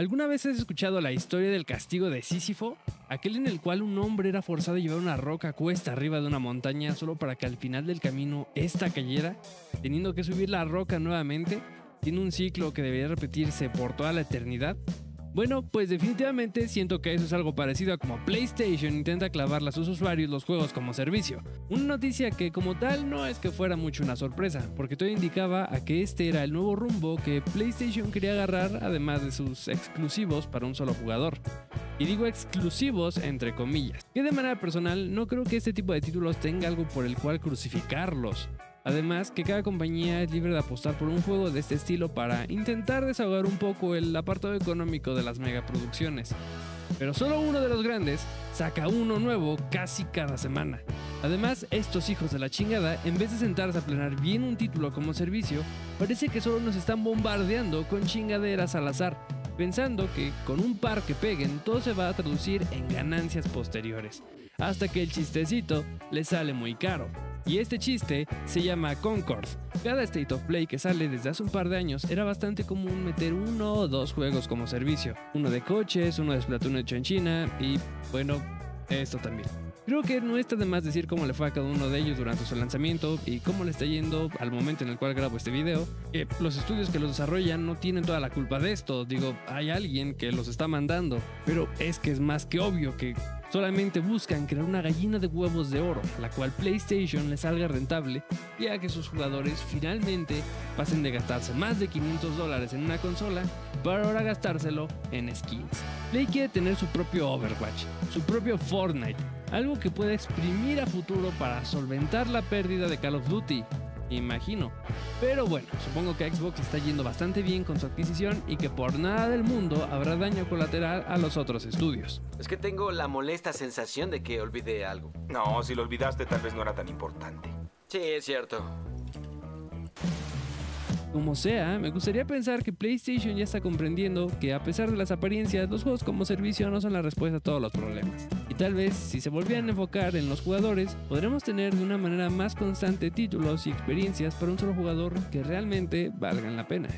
¿Alguna vez has escuchado la historia del castigo de Sísifo? Aquel en el cual un hombre era forzado a llevar una roca cuesta arriba de una montaña solo para que al final del camino ésta cayera, teniendo que subir la roca nuevamente. Tiene un ciclo que debería repetirse por toda la eternidad. Bueno, pues definitivamente siento que eso es algo parecido a como PlayStation intenta clavarle a sus usuarios los juegos como servicio. Una noticia que como tal no es que fuera mucho una sorpresa, porque todo indicaba a que este era el nuevo rumbo que PlayStation quería agarrar además de sus exclusivos para un solo jugador. Y digo exclusivos entre comillas, que de manera personal no creo que este tipo de títulos tenga algo por el cual crucificarlos. Además, que cada compañía es libre de apostar por un juego de este estilo para intentar desahogar un poco el apartado económico de las megaproducciones. Pero solo uno de los grandes saca uno nuevo casi cada semana. Además, estos hijos de la chingada, en vez de sentarse a planear bien un título como servicio, parece que solo nos están bombardeando con chingaderas al azar, pensando que con un par que peguen todo se va a traducir en ganancias posteriores, hasta que el chistecito le sale muy caro. Y este chiste se llama Concord. Cada State of Play que sale desde hace un par de años era bastante común meter uno o dos juegos como servicio. Uno de coches, uno de Splatoon hecho en China y, bueno, esto también. Creo que no está de más decir cómo le fue a cada uno de ellos durante su lanzamiento y cómo le está yendo al momento en el cual grabo este video. Que los estudios que los desarrollan no tienen toda la culpa de esto. Digo, hay alguien que los está mandando. Pero es que es más que obvio que Solamente buscan crear una gallina de huevos de oro, la cual PlayStation les salga rentable, ya que sus jugadores finalmente pasen de gastarse más de 500 dólares en una consola para ahora gastárselo en skins. Play quiere tener su propio Overwatch, su propio Fortnite, algo que pueda exprimir a futuro para solventar la pérdida de Call of Duty, imagino. Pero bueno, supongo que Xbox está yendo bastante bien con su adquisición y que por nada del mundo habrá daño colateral a los otros estudios. Es que tengo la molesta sensación de que olvidé algo. No, si lo olvidaste tal vez no era tan importante. Sí, es cierto. Como sea, me gustaría pensar que PlayStation ya está comprendiendo que a pesar de las apariencias, los juegos como servicio no son la respuesta a todos los problemas. Tal vez, si se volvieran a enfocar en los jugadores, podremos tener de una manera más constante títulos y experiencias para un solo jugador que realmente valgan la pena.